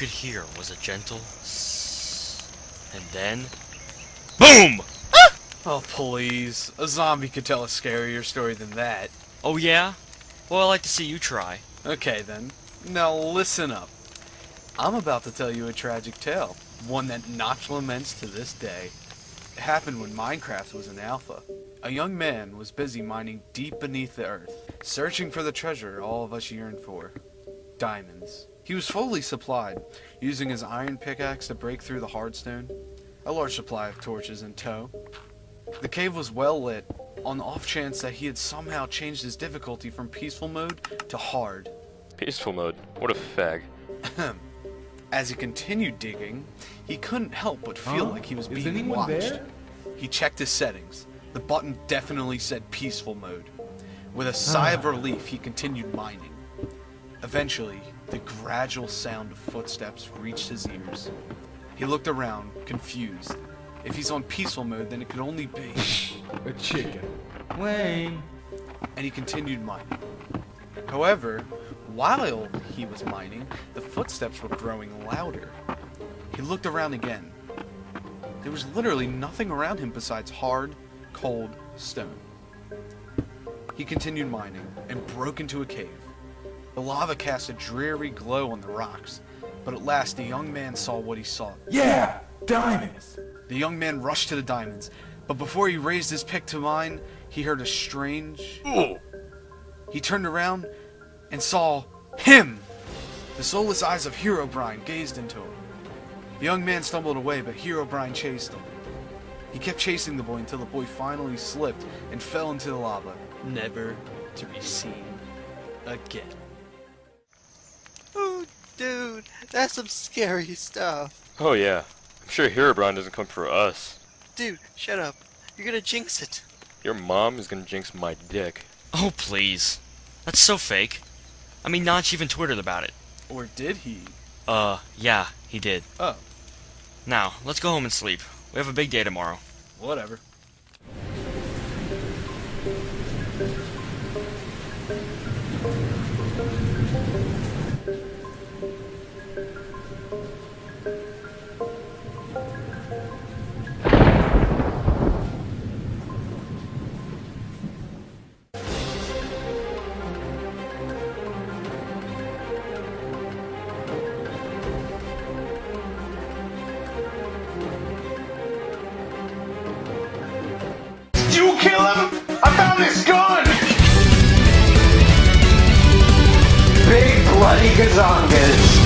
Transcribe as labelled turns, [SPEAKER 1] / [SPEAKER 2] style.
[SPEAKER 1] could hear was a gentle sss, and then BOOM!
[SPEAKER 2] Oh, please. A zombie could tell a scarier story than that.
[SPEAKER 1] Oh yeah? Well, I'd like to see you try.
[SPEAKER 2] Okay, then. Now listen up. I'm about to tell you a tragic tale, one that Notch laments to this day. It happened when Minecraft was in alpha. A young man was busy mining deep beneath the earth, searching for the treasure all of us yearn for diamonds. He was fully supplied, using his iron pickaxe to break through the hardstone, a large supply of torches in tow. The cave was well lit, on the off chance that he had somehow changed his difficulty from peaceful mode to hard.
[SPEAKER 3] Peaceful mode. What a fag.
[SPEAKER 2] As he continued digging, he couldn't help but feel
[SPEAKER 4] Huh?
[SPEAKER 2] like he was
[SPEAKER 4] Is
[SPEAKER 2] being
[SPEAKER 4] anyone
[SPEAKER 2] watched.
[SPEAKER 4] there?
[SPEAKER 2] He checked his settings. The button definitely said peaceful mode. With a sigh of ah. relief, he continued mining. Eventually, the gradual sound of footsteps reached his ears. He looked around, confused. If he's on peaceful mode, then it could only be.
[SPEAKER 4] A chicken. Wayne.
[SPEAKER 2] and he continued mining. However, while he was mining, the footsteps were growing louder. He looked around again. There was literally nothing around him besides hard, cold stone. He continued mining and broke into a cave. The lava cast a dreary glow on the rocks, but at last the young man saw what he sought.
[SPEAKER 4] Yeah, diamonds.
[SPEAKER 2] The young man rushed to the diamonds, but before he raised his pick to mine, he heard a strange. He turned around and saw him! The soulless eyes of Herobrine gazed into him. The young man stumbled away, but Herobrine chased him. He kept chasing the boy until the boy finally slipped and fell into the lava, never to be seen again.
[SPEAKER 5] Dude, that's some scary stuff.
[SPEAKER 3] Oh yeah. I'm sure Herobrine doesn't come for us.
[SPEAKER 5] Dude, shut up. You're gonna jinx it.
[SPEAKER 3] Your mom is gonna jinx my dick.
[SPEAKER 1] Oh please. That's so fake. I mean, Notch even twittered about it.
[SPEAKER 2] Or did he?
[SPEAKER 1] Uh, yeah, he did.
[SPEAKER 2] Oh,
[SPEAKER 1] Now, let's go home and sleep. We have a big day tomorrow.
[SPEAKER 2] whatever.
[SPEAKER 6] You kill him? I found this gun! Big bloody gazongas.